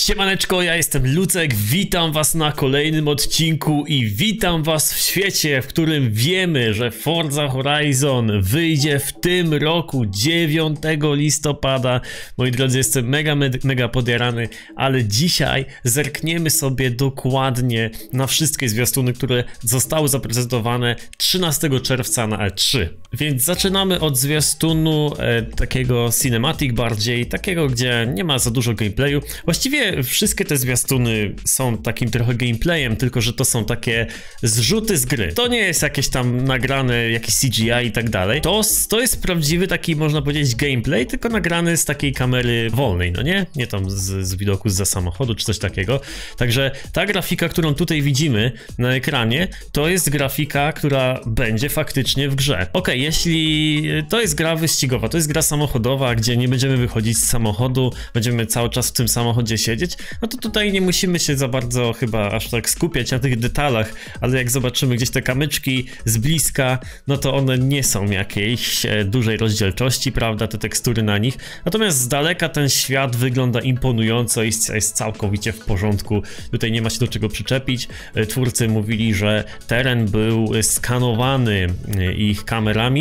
Siemaneczko, ja jestem Lucek, witam was na kolejnym odcinku i witam was w świecie, w którym wiemy, że Forza Horizon wyjdzie w tym roku, 9 listopada. Moi drodzy, jestem mega, mega podjarany, ale dzisiaj zerkniemy sobie dokładnie na wszystkie zwiastuny, które zostały zaprezentowane 13 czerwca na E3. Więc zaczynamy od zwiastunu e, takiego cinematic bardziej, takiego, gdzie nie ma za dużo gameplayu. Właściwie wszystkie te zwiastuny są takim trochę gameplayem, tylko że to są takie zrzuty z gry. To nie jest jakieś tam nagrane, jakieś CGI i tak dalej. To, to jest prawdziwy taki, można powiedzieć, gameplay, tylko nagrany z takiej kamery wolnej, no nie? Nie tam z, z widoku za samochodu czy coś takiego. Także ta grafika, którą tutaj widzimy na ekranie, to jest grafika, która będzie faktycznie w grze. Ok, jeśli to jest gra wyścigowa, to jest gra samochodowa, gdzie nie będziemy wychodzić z samochodu, będziemy cały czas w tym samochodzie siedzieć, no to tutaj nie musimy się za bardzo chyba aż tak skupiać na tych detalach, ale jak zobaczymy gdzieś te kamyczki z bliska, no to one nie są jakiejś e, dużej rozdzielczości, prawda, te tekstury na nich. Natomiast z daleka ten świat wygląda imponująco i jest całkowicie w porządku. Tutaj nie ma się do czego przyczepić. E, twórcy mówili, że teren był skanowany e, ich kamerami,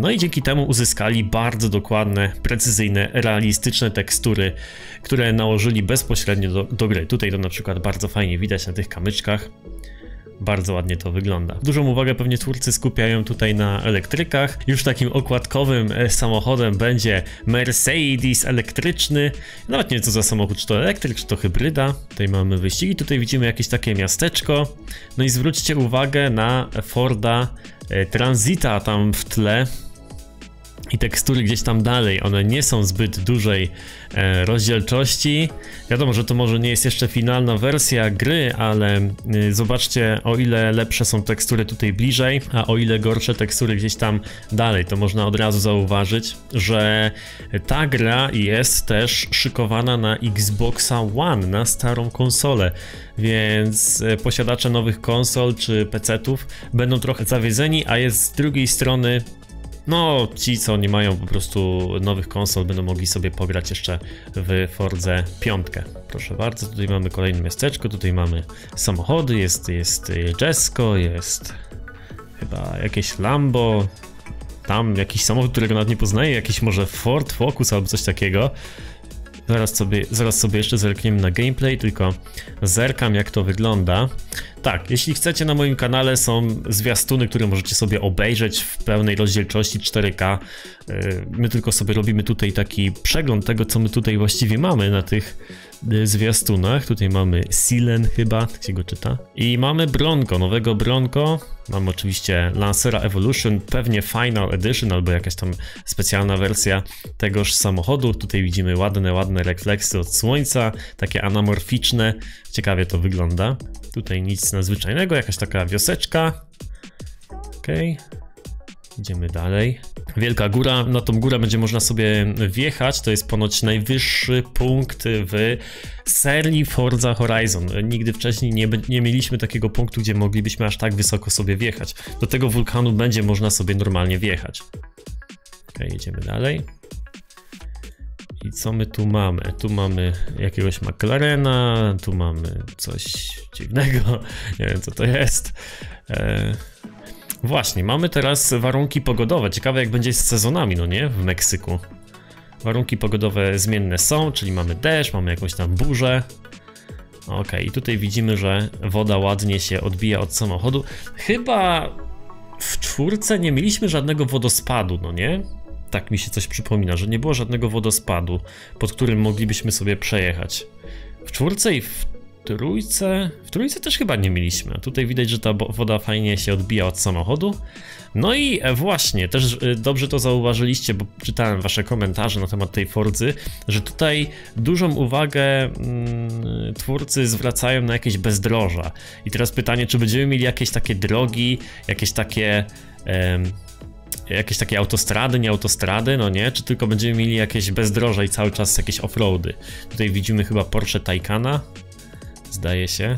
no i dzięki temu uzyskali bardzo dokładne, precyzyjne, realistyczne tekstury, które nałożyli bezpośrednio do, do gry. Tutaj to na przykład bardzo fajnie widać na tych kamyczkach. Bardzo ładnie to wygląda. Dużą uwagę pewnie twórcy skupiają tutaj na elektrykach. Już takim okładkowym e, samochodem będzie Mercedes elektryczny. Nawet nie co za samochód, czy to elektryk, czy to hybryda. Tutaj mamy wyścigi, tutaj widzimy jakieś takie miasteczko. No i zwróćcie uwagę na Forda e, Transita tam w tle i tekstury gdzieś tam dalej, one nie są zbyt dużej e, rozdzielczości. Wiadomo, że to może nie jest jeszcze finalna wersja gry, ale e, zobaczcie o ile lepsze są tekstury tutaj bliżej, a o ile gorsze tekstury gdzieś tam dalej. To można od razu zauważyć, że ta gra jest też szykowana na Xboxa One, na starą konsolę, więc e, posiadacze nowych konsol czy PC-ów będą trochę zawiedzeni, a jest z drugiej strony no, ci co nie mają po prostu nowych konsol będą mogli sobie pograć jeszcze w Fordze 5. Proszę bardzo, tutaj mamy kolejne miasteczko, tutaj mamy samochody, jest, jest Jesko, jest chyba jakieś Lambo, tam jakiś samochód, którego nawet nie poznaję, jakiś może Ford Focus albo coś takiego. Zaraz sobie, zaraz sobie jeszcze zerkniemy na gameplay, tylko zerkam jak to wygląda. Tak, jeśli chcecie na moim kanale są zwiastuny, które możecie sobie obejrzeć w pełnej rozdzielczości 4K. Y, my tylko sobie robimy tutaj taki przegląd tego, co my tutaj właściwie mamy na tych zwiastunach. Tutaj mamy Silen chyba, tak się go czyta. I mamy Bronco, nowego Bronco. Mamy oczywiście Lancera Evolution, pewnie Final Edition albo jakaś tam specjalna wersja tegoż samochodu. Tutaj widzimy ładne, ładne refleksy od słońca, takie anamorficzne. Ciekawie to wygląda. Tutaj nic nadzwyczajnego, jakaś taka wioseczka. Okej. Okay. Idziemy dalej. Wielka góra, na tą górę będzie można sobie wjechać. To jest ponoć najwyższy punkt w serii Forza Horizon. Nigdy wcześniej nie, nie mieliśmy takiego punktu, gdzie moglibyśmy aż tak wysoko sobie wjechać. Do tego wulkanu będzie można sobie normalnie wjechać. Ok, jedziemy dalej. I co my tu mamy? Tu mamy jakiegoś McLarena, tu mamy coś dziwnego, nie wiem co to jest. E... Właśnie, mamy teraz warunki pogodowe. Ciekawe jak będzie z sezonami, no nie? W Meksyku. Warunki pogodowe zmienne są, czyli mamy deszcz, mamy jakąś tam burzę. Ok, i tutaj widzimy, że woda ładnie się odbija od samochodu. Chyba w czwórce nie mieliśmy żadnego wodospadu, no nie? tak mi się coś przypomina, że nie było żadnego wodospadu, pod którym moglibyśmy sobie przejechać. W czwórce i w trójce, w trójce też chyba nie mieliśmy. Tutaj widać, że ta woda fajnie się odbija od samochodu. No i e, właśnie, też e, dobrze to zauważyliście, bo czytałem wasze komentarze na temat tej Forzy, że tutaj dużą uwagę mm, twórcy zwracają na jakieś bezdroża. I teraz pytanie, czy będziemy mieli jakieś takie drogi, jakieś takie jakieś takie autostrady, nie autostrady, no nie? Czy tylko będziemy mieli jakieś bezdroże i cały czas jakieś offroady? Tutaj widzimy chyba Porsche Taycana, zdaje się.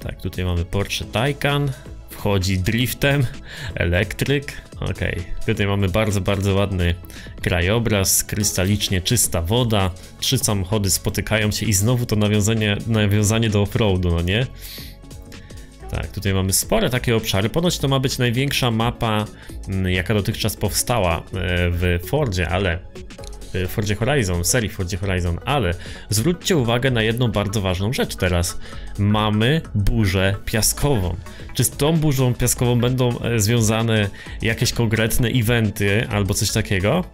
Tak, tutaj mamy Porsche Taycan, wchodzi driftem, elektryk, Okej, tutaj mamy bardzo, bardzo ładny krajobraz, krystalicznie czysta woda, trzy samochody spotykają się i znowu to nawiązanie, nawiązanie do offroadu, no nie? Tak, tutaj mamy spore takie obszary. Ponoć to ma być największa mapa, mm, jaka dotychczas powstała e, w Fordzie, ale Fordzie Horizon, serii Fordzie Horizon, ale zwróćcie uwagę na jedną bardzo ważną rzecz teraz. Mamy burzę piaskową. Czy z tą burzą piaskową będą e, związane jakieś konkretne eventy albo coś takiego?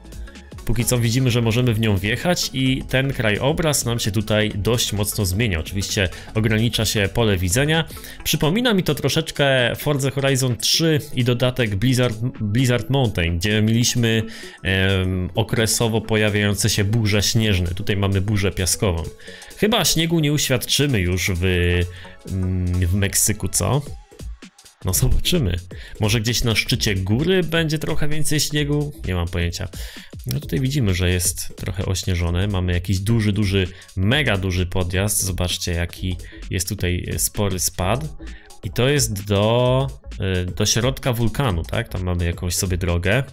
Póki co widzimy, że możemy w nią wjechać i ten krajobraz nam się tutaj dość mocno zmienia. Oczywiście ogranicza się pole widzenia. Przypomina mi to troszeczkę Forza Horizon 3 i dodatek Blizzard, Blizzard Mountain, gdzie mieliśmy em, okresowo pojawiające się burze śnieżne. Tutaj mamy burzę piaskową. Chyba śniegu nie uświadczymy już w, mm, w Meksyku, co? No zobaczymy. Może gdzieś na szczycie góry będzie trochę więcej śniegu? Nie mam pojęcia. No tutaj widzimy, że jest trochę ośnieżone. Mamy jakiś duży, duży, mega duży podjazd. Zobaczcie, jaki jest tutaj spory spad. I to jest do, y, do środka wulkanu, tak? Tam mamy jakąś sobie drogę.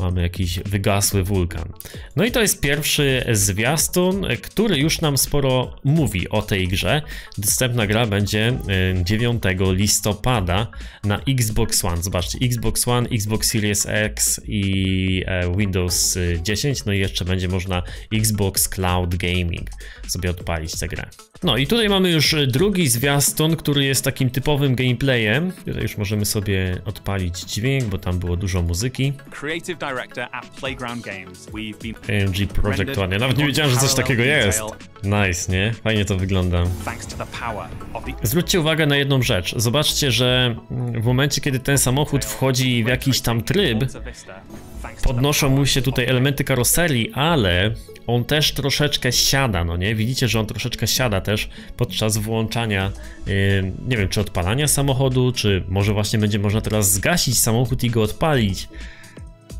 Mamy jakiś wygasły wulkan. No i to jest pierwszy zwiastun, który już nam sporo mówi o tej grze. Dostępna gra będzie 9 listopada na Xbox One. Zobaczcie, Xbox One, Xbox Series X i e, Windows 10. No i jeszcze będzie można Xbox Cloud Gaming sobie odpalić tę grę. No i tutaj mamy już drugi zwiastun, który jest takim typowym gameplayem. Tutaj już możemy sobie odpalić dźwięk, bo tam było dużo muzyki. Creative director at Playground Games. We've been AMG Project One. Nawet nie wiedziałem, że coś takiego jest. Nice, nie? Fajnie to wygląda. Zwróćcie uwagę na jedną rzecz. Zobaczcie, że w momencie, kiedy ten samochód wchodzi w jakiś tam tryb, podnoszą mu się tutaj elementy karoserii, ale on też troszeczkę siada, no nie? Widzicie, że on troszeczkę siada też podczas włączania, yy, nie wiem, czy odpalania samochodu, czy może właśnie będzie można teraz zgasić samochód i go odpalić.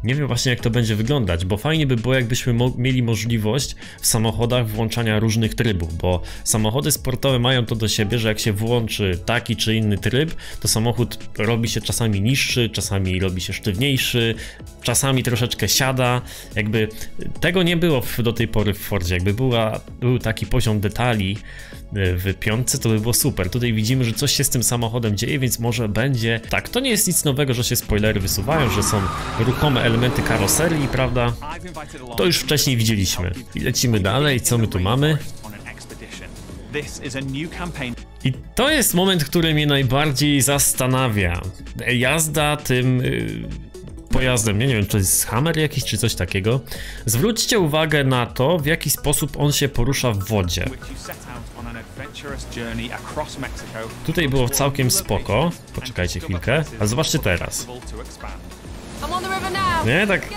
Nie wiem właśnie jak to będzie wyglądać, bo fajnie by było jakbyśmy mo mieli możliwość w samochodach włączania różnych trybów, bo samochody sportowe mają to do siebie, że jak się włączy taki czy inny tryb, to samochód robi się czasami niższy, czasami robi się sztywniejszy, czasami troszeczkę siada, jakby tego nie było do tej pory w Fordzie, jakby była, był taki poziom detali w piątce, to by było super. Tutaj widzimy, że coś się z tym samochodem dzieje, więc może będzie... Tak, to nie jest nic nowego, że się spoilery wysuwają, że są ruchome elementy karoserii, prawda? To już wcześniej widzieliśmy. I lecimy dalej, co my tu mamy? I to jest moment, który mnie najbardziej zastanawia. Jazda tym y, pojazdem, nie, nie wiem, czy to jest Hammer jakiś, czy coś takiego. Zwróćcie uwagę na to, w jaki sposób on się porusza w wodzie. Tutaj było całkiem spoko. Poczekajcie chwilkę. A zobaczcie teraz. Nie, tak.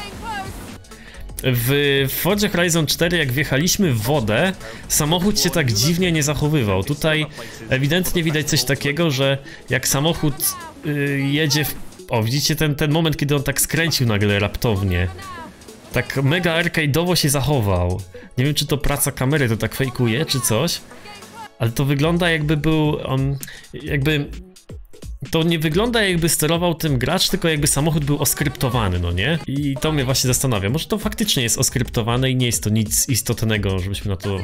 W Fordzie Horizon 4 jak wjechaliśmy w wodę, samochód się tak dziwnie nie zachowywał. Tutaj ewidentnie widać coś takiego, że jak samochód y, jedzie w... O, widzicie ten, ten moment, kiedy on tak skręcił nagle raptownie. Tak mega arcade'owo się zachował. Nie wiem, czy to praca kamery to tak fejkuje, czy coś. Ale to wygląda jakby był on... jakby... To nie wygląda jakby sterował tym gracz, tylko jakby samochód był oskryptowany, no nie? I to mnie właśnie zastanawia. Może to faktycznie jest oskryptowane i nie jest to nic istotnego, żebyśmy na to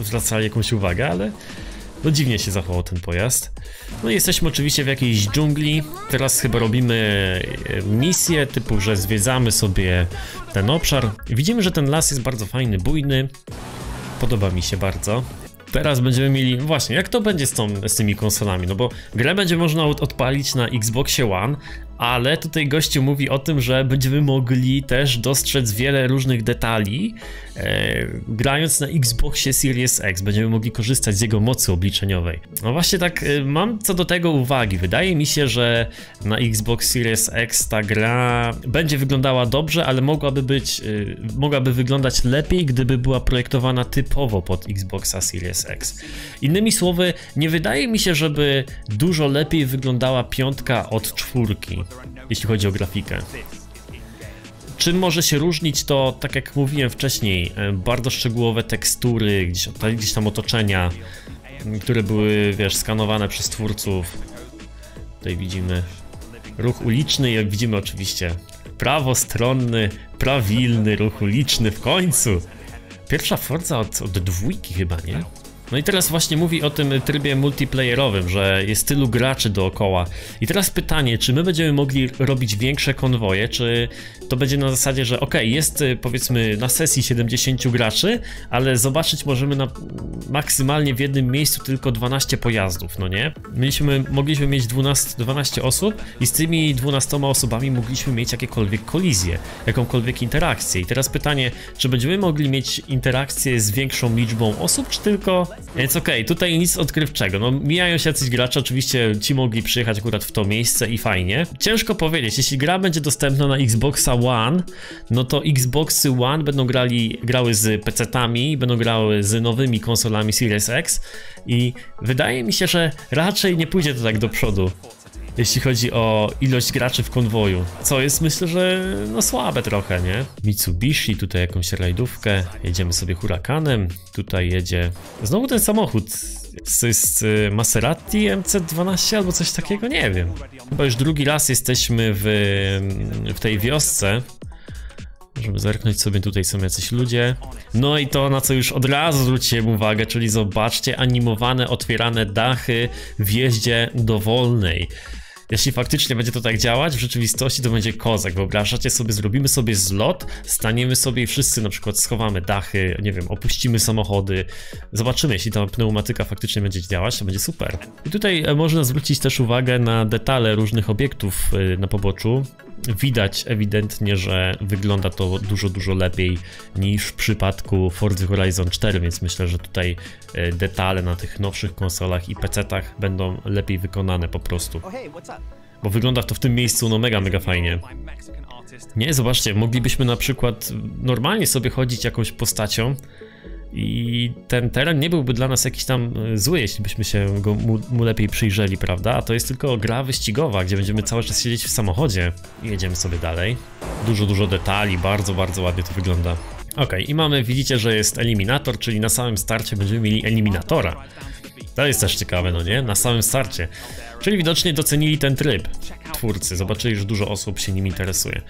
zwracali jakąś uwagę, ale no dziwnie się zachował ten pojazd. No i jesteśmy oczywiście w jakiejś dżungli. Teraz chyba robimy e, misję typu, że zwiedzamy sobie ten obszar. Widzimy, że ten las jest bardzo fajny, bujny. Podoba mi się bardzo. Teraz będziemy mieli, no właśnie, jak to będzie z, tą, z tymi konsolami? No bo grę będzie można od- odpalić na Xboxie One, ale tutaj gościu mówi o tym, że będziemy mogli też dostrzec wiele różnych detali, grając na Xboxie Series X. Będziemy mogli korzystać z jego mocy obliczeniowej. No właśnie tak, e, mam co do tego uwagi. Wydaje mi się, że na Xbox Series X ta gra będzie wyglądała dobrze, ale mogłaby być, e, mogłaby wyglądać lepiej, gdyby była projektowana typowo pod Xboxa Series X. Innymi słowy, nie wydaje mi się, żeby dużo lepiej wyglądała piątka od czwórki, jeśli chodzi o grafikę. Czym może się różnić to, tak jak mówiłem wcześniej, e, bardzo szczegółowe tekstury, gdzieś, gdzieś tam otoczenia, m, które były, wiesz, skanowane przez twórców. Tutaj widzimy ruch uliczny, jak widzimy oczywiście prawostronny, prawilny ruch uliczny w końcu. Pierwsza Forza od, od dwójki chyba, nie? No i teraz właśnie mówi o tym trybie multiplayerowym, że jest tylu graczy dookoła. I teraz pytanie, czy my będziemy mogli robić większe konwoje, czy to będzie na zasadzie, że ok, jest y, powiedzmy na sesji 70 graczy, ale zobaczyć możemy na maksymalnie w jednym miejscu tylko 12 pojazdów, no nie? Mieliśmy, mogliśmy mieć 12, 12 osób i z tymi 12 osobami mogliśmy mieć jakiekolwiek kolizje, jakąkolwiek interakcję. I teraz pytanie, czy będziemy mogli mieć interakcję z większą liczbą osób, czy tylko więc okej, okay, tutaj nic odkrywczego. No mijają się jacyś gracze, oczywiście ci mogli przyjechać akurat w to miejsce i fajnie. Ciężko powiedzieć, jeśli gra będzie dostępna na Xboxa One, no to Xboxy One będą grali, grały z PC-tami, będą grały z nowymi konsolami Series X i wydaje mi się, że raczej nie pójdzie to tak do przodu jeśli chodzi o ilość graczy w konwoju. Co jest myślę, że no słabe trochę, nie? Mitsubishi, tutaj jakąś rajdówkę, jedziemy sobie hurakanem, tutaj jedzie znowu ten samochód. To jest Maserati MC12 albo coś takiego, nie wiem. Chyba już drugi raz jesteśmy w, w tej wiosce. Możemy zerknąć sobie, tutaj są jacyś ludzie. No i to, na co już od razu zwróciłem uwagę, czyli zobaczcie animowane, otwierane dachy w jeździe dowolnej. Jeśli faktycznie będzie to tak działać, w rzeczywistości to będzie kozak. Wyobrażacie sobie, zrobimy sobie zlot, staniemy sobie i wszyscy na przykład schowamy dachy, nie wiem, opuścimy samochody. Zobaczymy, jeśli ta pneumatyka faktycznie będzie działać, to będzie super. I tutaj e, można zwrócić też uwagę na detale różnych obiektów e, na poboczu widać ewidentnie, że wygląda to dużo, dużo lepiej niż w przypadku Forza Horizon 4, więc myślę, że tutaj e, detale na tych nowszych konsolach i PC-tach będą lepiej wykonane po prostu. Bo wygląda to w tym miejscu no mega, mega fajnie. Nie, zobaczcie, moglibyśmy na przykład normalnie sobie chodzić jakąś postacią i ten teren nie byłby dla nas jakiś tam e, zły, jeśli byśmy się go mu, mu, lepiej przyjrzeli, prawda? A to jest tylko gra wyścigowa, gdzie będziemy cały czas siedzieć w samochodzie i jedziemy sobie dalej. Dużo, dużo detali, bardzo, bardzo ładnie to wygląda. Ok, i mamy, widzicie, że jest eliminator, czyli na samym starcie będziemy mieli eliminatora. To jest też ciekawe, no nie? Na samym starcie. Czyli widocznie docenili ten tryb twórcy, zobaczyli, że dużo osób się nim interesuje.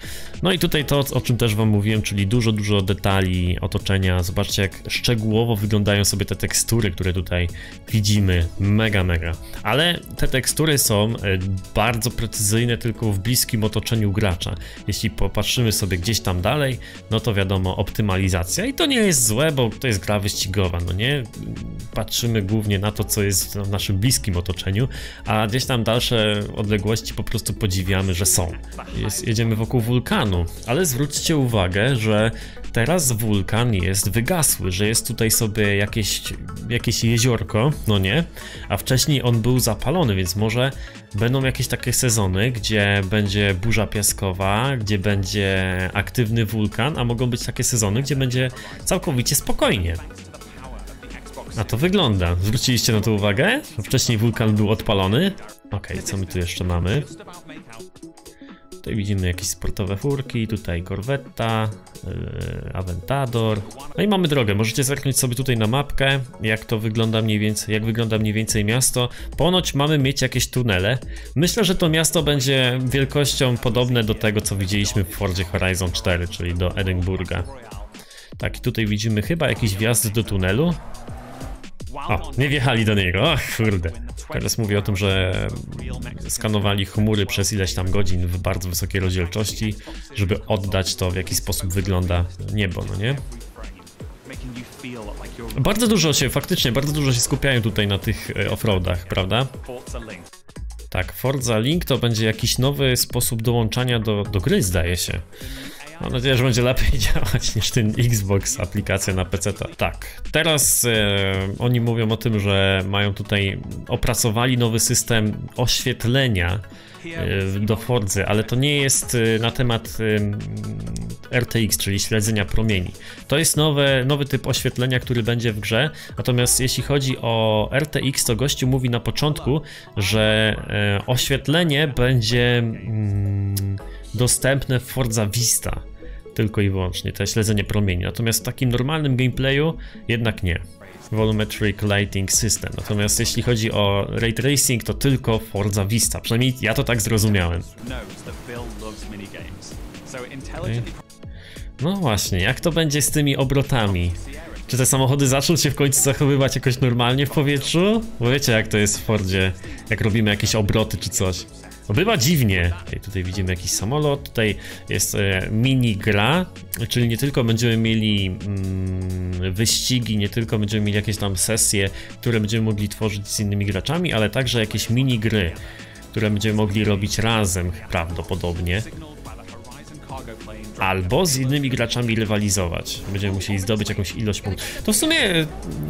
No i tutaj to, o czym też wam mówiłem, czyli dużo, dużo detali otoczenia. Zobaczcie, jak szczegółowo wyglądają sobie te tekstury, które tutaj widzimy. Mega, mega. Ale te tekstury są e, bardzo precyzyjne tylko w bliskim otoczeniu gracza. Jeśli popatrzymy sobie gdzieś tam dalej, no to wiadomo, optymalizacja. I to nie jest złe, bo to jest gra wyścigowa, no nie? Patrzymy głównie na to, co jest w naszym bliskim otoczeniu, a gdzieś tam dalsze odległości po prostu podziwiamy, że są. Jest, jedziemy wokół wulkanu, ale zwróćcie uwagę, że teraz wulkan jest wygasły, że jest tutaj sobie jakieś, jakieś jeziorko, no nie, a wcześniej on był zapalony, więc może będą jakieś takie sezony, gdzie będzie burza piaskowa, gdzie będzie aktywny wulkan, a mogą być takie sezony, gdzie będzie całkowicie spokojnie. A to wygląda. Zwróciliście na to uwagę? Wcześniej wulkan był odpalony. Ok, co my tu jeszcze mamy? Tutaj widzimy jakieś sportowe furki, tutaj Corvetta, yy, Aventador. No i mamy drogę, możecie zerknąć sobie tutaj na mapkę, jak to wygląda mniej więcej, jak wygląda mniej więcej miasto. Ponoć mamy mieć jakieś tunele. Myślę, że to miasto będzie wielkością podobne do tego, co widzieliśmy w Fordzie Horizon 4, czyli do Edynburga. Tak, i tutaj widzimy chyba jakiś wjazd do tunelu. O, nie wjechali do niego, och kurde. Teraz mówię o tym, że skanowali chmury przez ileś tam godzin w bardzo wysokiej rozdzielczości, żeby oddać to, w jaki sposób wygląda niebo, no nie? Bardzo dużo się, faktycznie, bardzo dużo się skupiają tutaj na tych e, offroadach, prawda? Tak, Forza Link to będzie jakiś nowy sposób dołączania do, do gry, zdaje się. Mam nadzieję, że będzie lepiej działać niż ten Xbox aplikacja na PC. Tak, teraz e, oni mówią o tym, że mają tutaj, opracowali nowy system oświetlenia do Fordzy, ale to nie jest e, na temat e, RTX, czyli śledzenia promieni. To jest nowe, nowy typ oświetlenia, który będzie w grze, natomiast jeśli chodzi o RTX, to gościu mówi na początku, że oświetlenie będzie... Mm, dostępne w Forza Vista. Tylko i wyłącznie, to śledzenie promieni. Natomiast w takim normalnym gameplayu jednak nie. Volumetric Lighting System. Natomiast jeśli chodzi o Ray Tracing, to tylko Forza Vista. Przynajmniej ja to tak zrozumiałem. intelligently No właśnie, jak to będzie z tymi obrotami? Czy te samochody zaczną się w końcu zachowywać jakoś normalnie w powietrzu? Bo wiecie jak to jest w Fordzie, jak robimy jakieś obroty czy coś. No bywa dziwnie. Tutaj widzimy jakiś samolot, tutaj jest e, mini gra, czyli nie tylko będziemy mieli mm, wyścigi, nie tylko będziemy mieli jakieś tam sesje, które będziemy mogli tworzyć z innymi graczami, ale także jakieś mini gry, które będziemy mogli robić razem prawdopodobnie. Albo z innymi graczami rywalizować. Będziemy musieli zdobyć jakąś ilość punktów. To w sumie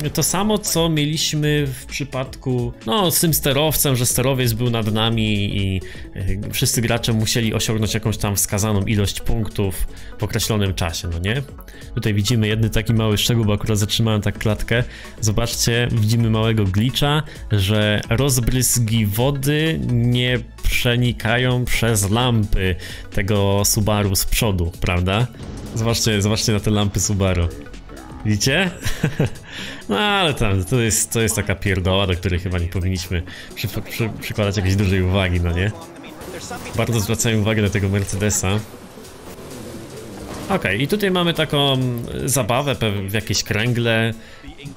e, to samo, co mieliśmy w przypadku, no, z tym sterowcem, że sterowiec był nad nami i e, wszyscy gracze musieli osiągnąć jakąś tam wskazaną ilość punktów w określonym czasie, no nie? Tutaj widzimy jedny taki mały szczegół, bo akurat zatrzymałem tak klatkę. Zobaczcie, widzimy małego glitcha, że rozbryzgi wody nie przenikają przez lampy tego Subaru z przodu, prawda? Zobaczcie, zobaczcie na te lampy Subaru. Widzicie? No ale tam, to jest, to jest taka pierdoła, do której chyba nie powinniśmy przy, przy, przykładać jakiejś dużej uwagi, no nie? Bardzo zwracają uwagę na tego Mercedesa. Okej, i tutaj mamy taką zabawę w jakieś kręgle,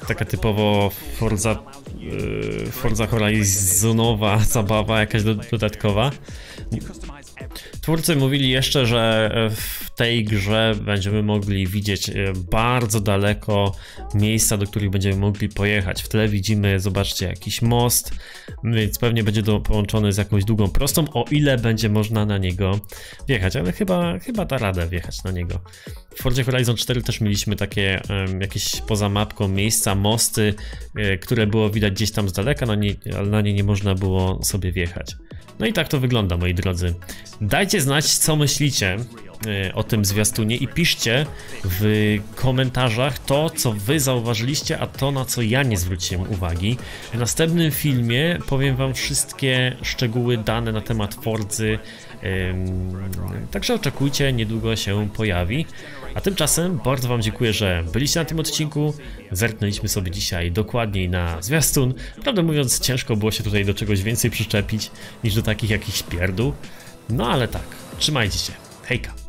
taka typowo Forza, yy, Forza Horizonowa zabawa, jakaś do, dodatkowa. Twórcy mówili jeszcze, że e, w tej grze będziemy mogli widzieć e, bardzo daleko miejsca, do których będziemy mogli pojechać. W tle widzimy, zobaczcie, jakiś most, więc pewnie będzie do, połączony z jakąś długą prostą, o ile będzie można na niego wjechać, ale chyba, chyba da radę wjechać na niego. W Forzie Horizon 4 też mieliśmy takie jakieś poza mapką miejsca, mosty, e, które było widać gdzieś tam z daleka, na nie, ale na nie nie można było sobie wjechać. No i tak to wygląda, moi drodzy. Dajcie znać, co myślicie o tym zwiastunie i piszcie w komentarzach to, co wy zauważyliście, a to, na co ja nie zwróciłem uwagi. W następnym filmie powiem wam wszystkie szczegóły dane na temat Forzy, em, także oczekujcie, niedługo się pojawi. A tymczasem bardzo wam dziękuję, że byliście na tym odcinku. Zerknęliśmy sobie dzisiaj dokładniej na zwiastun. Prawdę mówiąc, ciężko było się tutaj do czegoś więcej przyczepić niż do takich jakichś pierdół. No ale tak, trzymajcie się. Hejka.